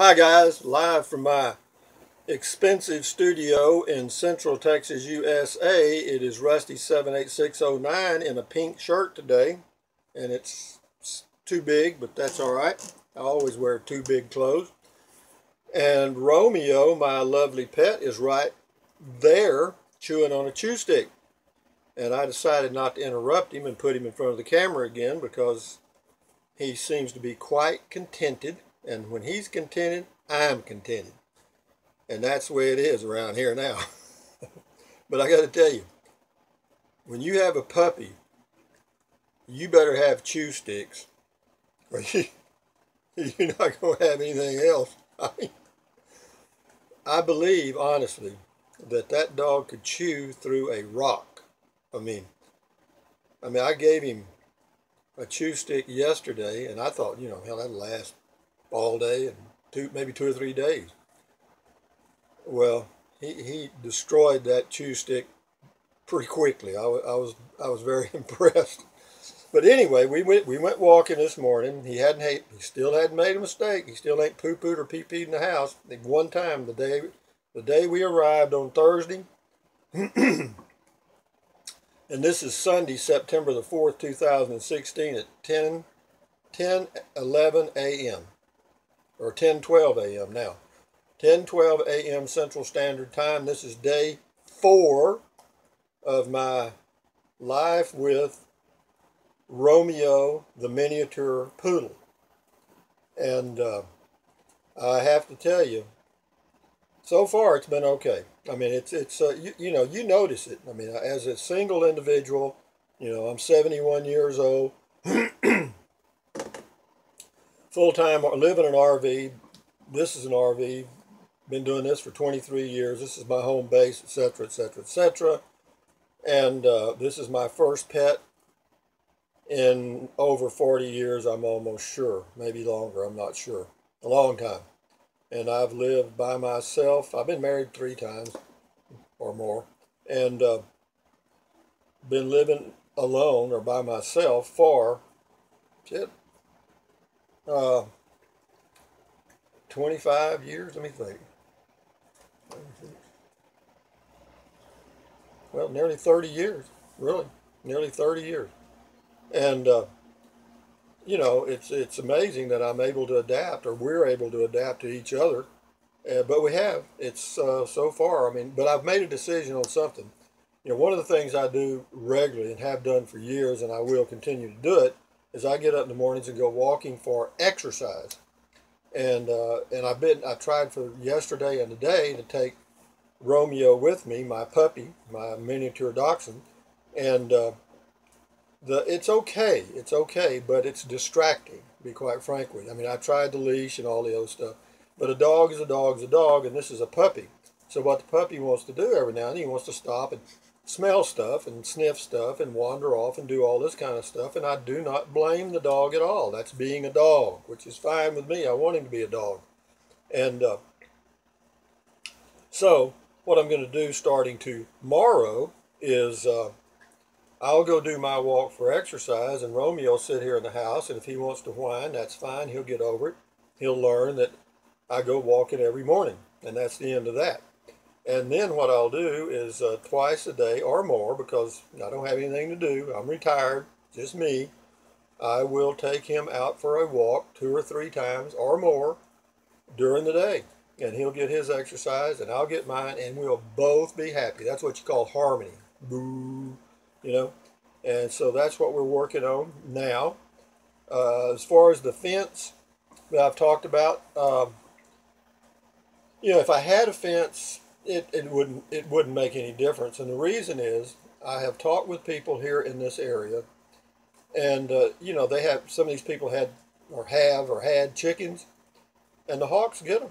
Hi guys, live from my expensive studio in Central Texas, USA. It is Rusty 78609 in a pink shirt today, and it's too big, but that's all right. I always wear too big clothes. And Romeo, my lovely pet, is right there chewing on a chew stick. And I decided not to interrupt him and put him in front of the camera again because he seems to be quite contented and when he's contented, I'm contented. And that's the way it is around here now. but I got to tell you, when you have a puppy, you better have chew sticks or you, you're not going to have anything else. I, I believe, honestly, that that dog could chew through a rock. I mean, I mean, I gave him a chew stick yesterday, and I thought, you know, hell, that'll last all day and two, maybe two or three days. Well, he, he destroyed that chew stick pretty quickly. I, I was I was very impressed. But anyway, we went we went walking this morning. He hadn't he still hadn't made a mistake. He still ain't poo pooed or pee peed in the house. One time the day the day we arrived on Thursday, and this is Sunday, September the fourth, two thousand and sixteen, at 10, 10 11 a.m or 10:12 a.m. now. 10:12 a.m. Central Standard Time. This is day four of my life with Romeo, the miniature poodle, and uh, I have to tell you, so far it's been okay. I mean, it's it's uh, you, you know you notice it. I mean, as a single individual, you know, I'm 71 years old. full time, live in an RV. This is an RV. Been doing this for 23 years. This is my home base, etc., etc., etc. And uh, this is my first pet in over 40 years, I'm almost sure. Maybe longer, I'm not sure. A long time. And I've lived by myself. I've been married three times or more. And uh, been living alone or by myself for, shit, uh, 25 years, let me think. Well, nearly 30 years, really, nearly 30 years. And, uh, you know, it's, it's amazing that I'm able to adapt or we're able to adapt to each other. Uh, but we have. It's uh, so far, I mean, but I've made a decision on something. You know, one of the things I do regularly and have done for years, and I will continue to do it, is I get up in the mornings and go walking for exercise. And uh, and I've been I tried for yesterday and today to take Romeo with me, my puppy, my miniature dachshund, and uh, the it's okay, it's okay, but it's distracting. To be quite frank with you. I mean, I tried the leash and all the other stuff, but a dog is a dog is a dog, and this is a puppy. So what the puppy wants to do every now and then, he wants to stop and smell stuff and sniff stuff and wander off and do all this kind of stuff. And I do not blame the dog at all. That's being a dog, which is fine with me. I want him to be a dog. And uh, so, what I'm going to do starting tomorrow is uh, I'll go do my walk for exercise, and Romeo will sit here in the house. And if he wants to whine, that's fine. He'll get over it. He'll learn that I go walking every morning, and that's the end of that. And then what I'll do is uh, twice a day or more, because I don't have anything to do, I'm retired, just me, I will take him out for a walk two or three times or more during the day. And he'll get his exercise and I'll get mine and we'll both be happy. That's what you call harmony. Boo. You know? And so that's what we're working on now. Uh, as far as the fence that I've talked about, um, you know, if I had a fence it, it wouldn't it wouldn't make any difference. And the reason is I have talked with people here in this area, and uh, you know they have some of these people had or have or had chickens, and the hawks get them.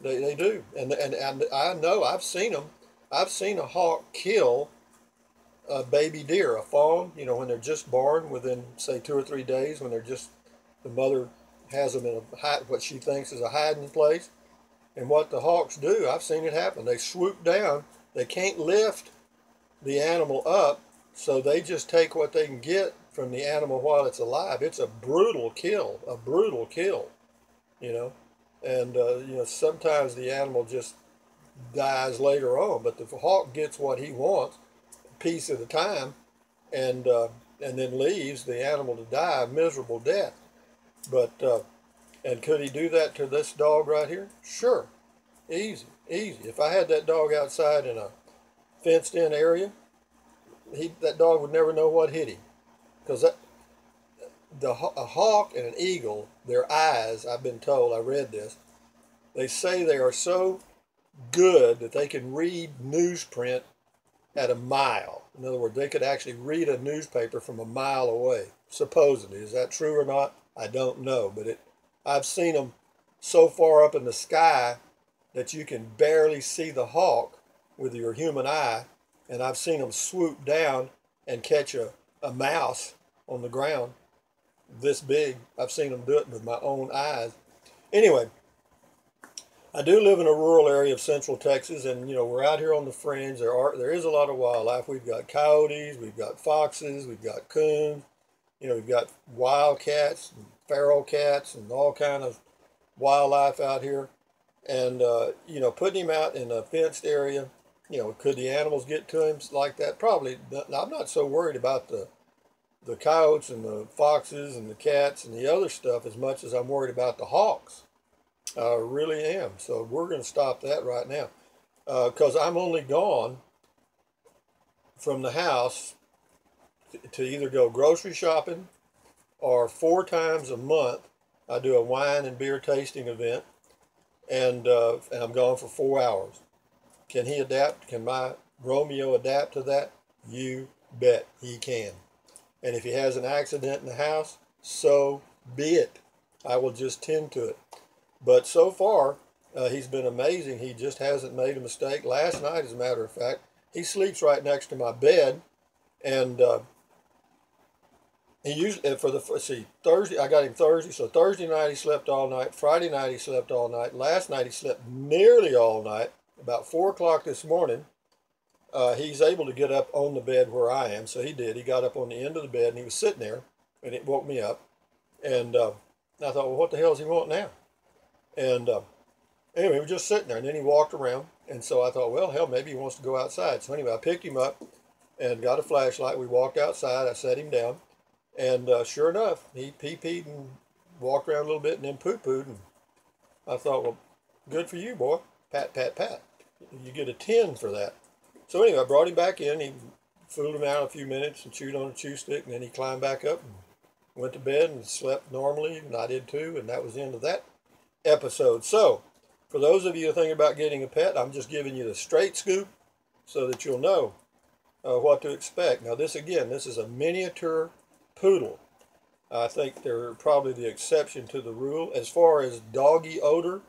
They, they do, and, and and I know I've seen them. I've seen a hawk kill a baby deer, a fawn. You know when they're just born, within say two or three days, when they're just the mother has them in a what she thinks is a hiding place and what the hawks do, I've seen it happen. They swoop down. They can't lift the animal up, so they just take what they can get from the animal while it's alive. It's a brutal kill, a brutal kill, you know. and uh, you know sometimes the animal just dies later on. But the hawk gets what he wants, a piece at a time, and uh, and then leaves the animal to die a miserable death. But uh, and could he do that to this dog right here? Sure, easy, easy. If I had that dog outside in a fenced-in area, he that dog would never know what hit him, because the a hawk and an eagle, their eyes, I've been told, I read this, they say they are so good that they can read newsprint at a mile. In other words, they could actually read a newspaper from a mile away, supposedly. Is that true or not? I don't know, but it I've seen them so far up in the sky that you can barely see the hawk with your human eye, and I've seen them swoop down and catch a, a mouse on the ground this big. I've seen them do it with my own eyes. Anyway, I do live in a rural area of central Texas, and you know we're out here on the fringe. There are there is a lot of wildlife. We've got coyotes, we've got foxes, we've got coons. You know we've got wildcats, feral cats, and all kind of wildlife out here. And uh, you know putting him out in a fenced area, you know could the animals get to him like that? Probably. I'm not so worried about the the coyotes and the foxes and the cats and the other stuff as much as I'm worried about the hawks. I really am. So we're going to stop that right now because uh, I'm only gone from the house to either go grocery shopping or four times a month. I do a wine and beer tasting event, and uh, and I'm gone for four hours. Can he adapt? Can my Romeo adapt to that? You bet he can. And if he has an accident in the house, so be it. I will just tend to it. But so far, uh, he's been amazing. He just hasn't made a mistake. Last night, as a matter of fact, he sleeps right next to my bed, and uh, he usually for the see Thursday. I got him Thursday, so Thursday night he slept all night. Friday night he slept all night. Last night he slept nearly all night. About four o'clock this morning, uh, he's able to get up on the bed where I am. So he did. He got up on the end of the bed and he was sitting there, and it woke me up. And uh, I thought, well, what the hell does he want now? And uh, anyway, he was just sitting there, and then he walked around. And so I thought, well, hell, maybe he wants to go outside. So anyway, I picked him up and got a flashlight. We walked outside. I set him down, and uh, sure enough, he pee peed and walked around a little bit, and then poo pooed. And I thought, well, good for you, boy. Pat, pat, pat. You get a 10 for that. So anyway, I brought him back in. He fooled him out a few minutes and chewed on a chew stick, and then he climbed back up and went to bed and slept normally, and I did too, and that was the end of that episode. So, for those of you thinking about getting a pet, I'm just giving you the straight scoop so that you'll know uh, what to expect. Now, this again, this is a miniature poodle. I think they're probably the exception to the rule. As far as doggy odor,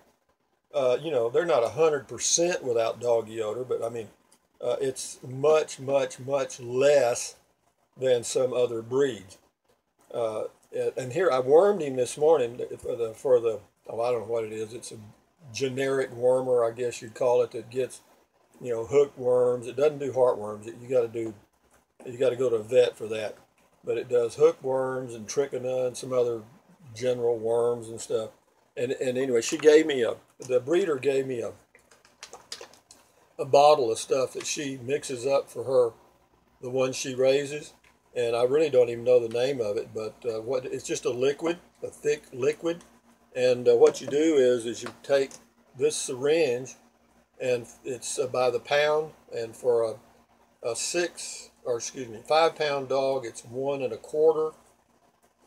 uh, you know, they're not 100% without doggy odor, but I mean, uh, it's much, much, much less than some other breeds. Uh, and here I wormed him this morning for the for the oh I don't know what it is. It's a generic wormer, I guess you'd call it, that gets you know hookworms. It doesn't do heartworms. You got to do you got to go to a vet for that. But it does hookworms and trichina and some other general worms and stuff. And and anyway, she gave me a the breeder gave me a a bottle of stuff that she mixes up for her, the one she raises, and I really don't even know the name of it, but uh, what it's just a liquid, a thick liquid, and uh, what you do is is you take this syringe, and it's uh, by the pound, and for a, a six or excuse me five pound dog, it's one and a quarter.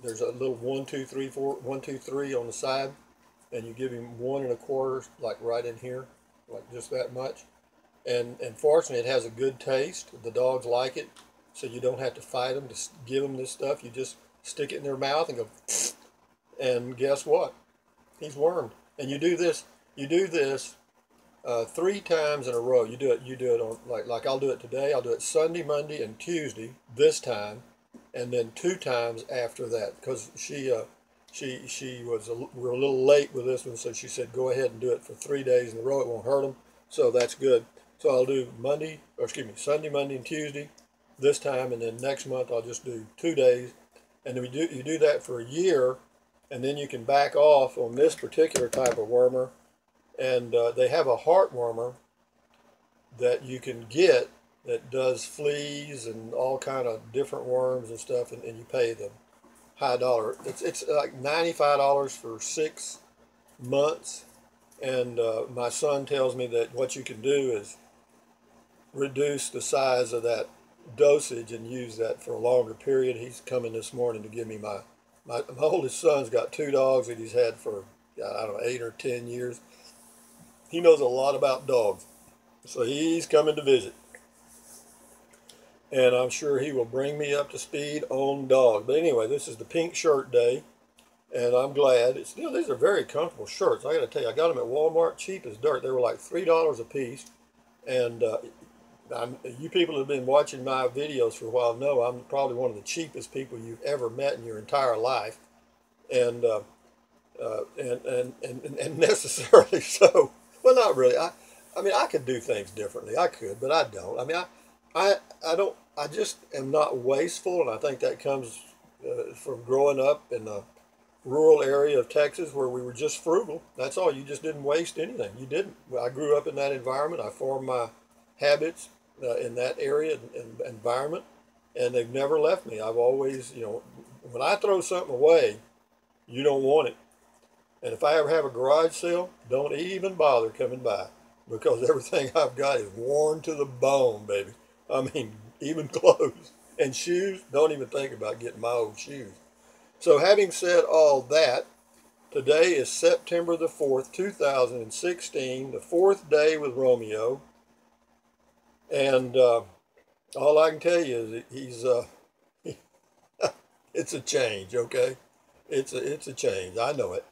There's a little one two three four one two three on the side, and you give him one and a quarter like right in here, like just that much. And and fortunately it has a good taste. The dogs like it so you don't have to fight them to give them this stuff. You just stick it in their mouth and go and guess what? He's wormed. And you do this you do this uh, three times in a row you do it you do it on like like I'll do it today I'll do it Sunday Monday and Tuesday this time and then two times after that because she uh, she she was a, we were a little late with this one so she said go ahead and do it for three days in a row it won't hurt them so that's good so I'll do Monday, or excuse me, Sunday, Monday, and Tuesday this time, and then next month I'll just do two days. And then we do you do that for a year, and then you can back off on this particular type of wormer. And uh, they have a heartwormer that you can get that does fleas and all kind of different worms and stuff, and, and you pay the high dollar. It's it's like ninety five dollars for six months, and uh, my son tells me that what you can do is reduce the size of that dosage and use that for a longer period. He's coming this morning to give me my my, my oldest son's got two dogs that he's had for I don't know eight or ten years. He knows a lot about dogs, so he's coming to visit and I'm sure he will bring me up to speed on dog. But anyway, this is the pink shirt day, and I'm glad. It's you know these are very comfortable shirts. I got to tell you, I got them at Walmart, cheap as dirt. They were like three dollars a piece, and uh, you people who have been watching my videos for a while know I'm probably one of the cheapest people you've ever met in your entire life, and uh, uh, and, and and and necessarily so. Well, not really. I I mean I could do things differently. I could, but I don't. I mean I I I don't I just am not wasteful, and I think that comes uh, from growing up in the rural area of Texas where we were just frugal. That's all. You just didn't waste anything. You didn't. I grew up in that environment. I formed my habits uh, in that area and environment, and they've never left me. I've always, you know, when I throw something away, you don't want it. And if I ever have a garage sale, don't even bother coming by because everything I've got is worn to the bone, baby. I mean, even clothes and shoes. Don't even think about getting my old shoes. So, having said all that, today is September the 4th, 2016, the fourth day with Romeo. And uh, all I can tell you is he's, uh, it's a change, okay? It's a, it's a change. I know it.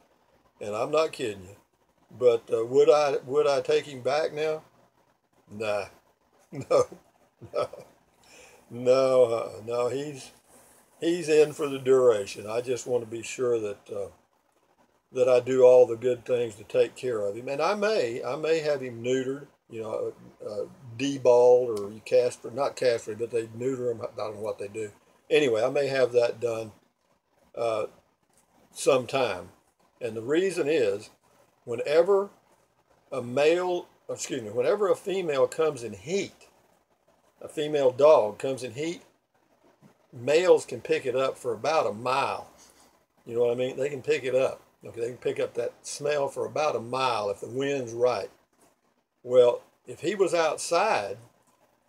And I'm not kidding you. But uh, would I would I take him back now? Nah, no. no, no, uh, no. He's he's in for the duration. I just want to be sure that uh, that I do all the good things to take care of him, and I may I may have him neutered, you know, uh, deballed or you castrate, not castrate, but they neuter him. I don't know what they do. Anyway, I may have that done uh, sometime, and the reason is, whenever a male, excuse me, whenever a female comes in heat a female dog comes in heat, males can pick it up for about a mile. You know what I mean? They can pick it up. Okay, they can pick up that smell for about a mile if the wind's right. Well, if he was outside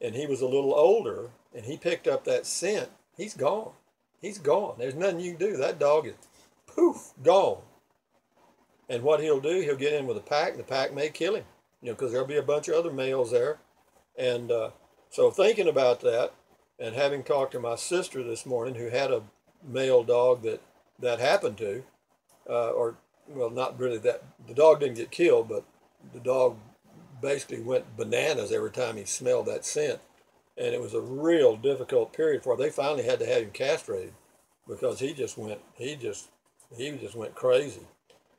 and he was a little older and he picked up that scent, he's gone. He's gone. There's nothing you can do. That dog is poof, gone. And what he'll do, he'll get in with a pack. The pack may kill him, you know, because there'll be a bunch of other males there. And uh, so thinking about that, and having talked to my sister this morning, who had a male dog that that happened to, uh, or well, not really that the dog didn't get killed, but the dog basically went bananas every time he smelled that scent, and it was a real difficult period for. Him. They finally had to have him castrated because he just went he just he just went crazy.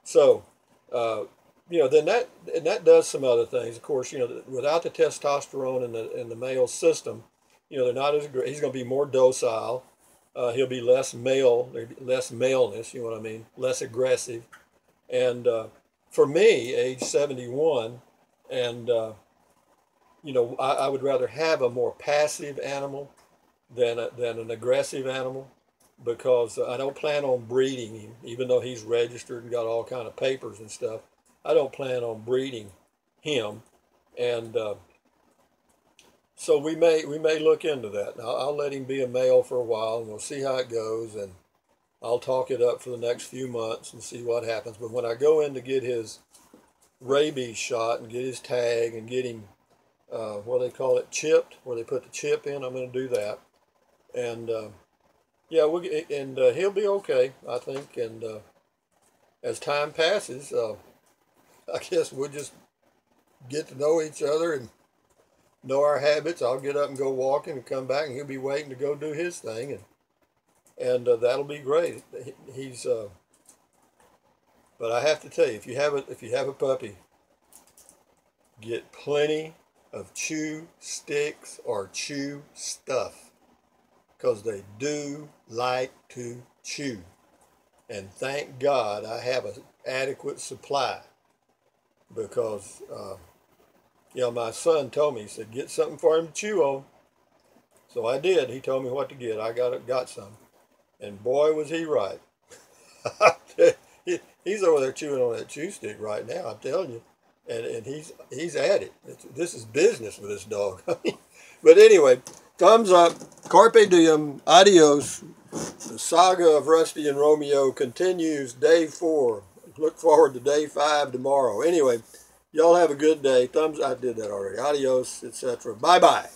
So uh, you know, then that and that does some other things. Of course, you know, without the testosterone in the in the male system, you know, they're not as great. He's going to be more docile. Uh, he'll be less male, less maleness. You know what I mean? Less aggressive. And uh, for me, age seventy-one, and uh, you know, I, I, would rather have a more passive animal than a, than an aggressive animal because I don't plan on breeding him, even though he's registered and got all kind of papers and stuff. I don't plan on breeding him, and uh, so we may we may look into that. Now, I'll let him be a male for a while, and we'll see how it goes, and I'll talk it up for the next few months and see what happens. But when I go in to get his rabies shot and get his tag and get him, uh, what they call it, chipped, where they put the chip in, I'm going to do that, and uh, yeah, we and uh, he'll be okay, I think, and uh, as time passes uh, I guess we'll just get to know each other and know our habits. I'll get up and go walking and come back, and he'll be waiting to go do his thing, and and uh, that'll be great. He's, uh, but I have to tell you, if you have a if you have a puppy, get plenty of chew sticks or chew stuff, because they do like to chew. And thank God I have an adequate supply because, uh, you know, my son told me, he said, get something for him to chew on. So I did. He told me what to get. I got got some. And boy, was he right. he's over there chewing on that chew stick right now, I'm telling you. And, and he's he's at it. It's, this is business with this dog. but anyway, thumbs up. Carpe diem. Adios. The saga of Rusty and Romeo continues day four. Look forward to day five tomorrow. Anyway, y'all have a good day. Thumbs I did that already. Adios, etc. Bye bye.